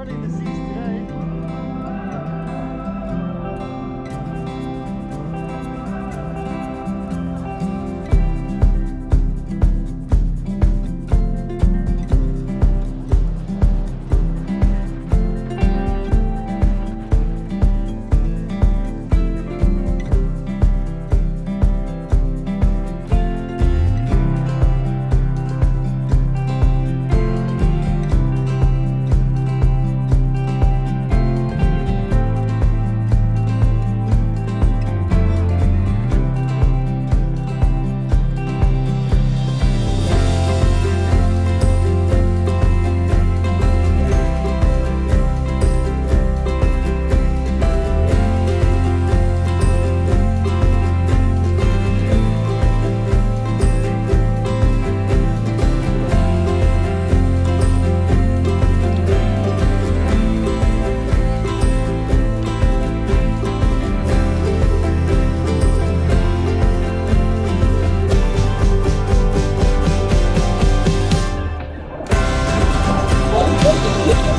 starting the seas